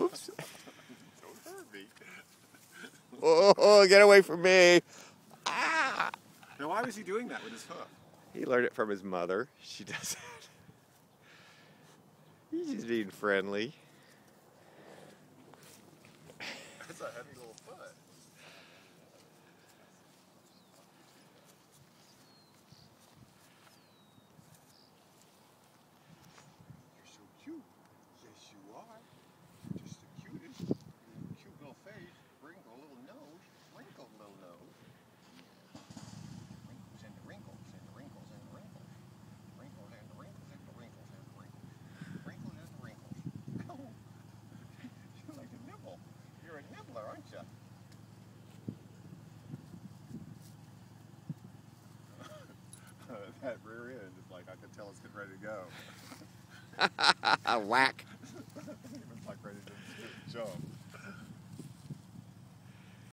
Oops. Don't hurt me. Oh, get away from me. Ah. Now, why was he doing that with his hoof? He learned it from his mother. She does it. He's just being friendly. That's a heavy little foot. Nibbler, aren't you? that rear end is like I can tell it's getting ready to go. Whack. it's like ready to jump.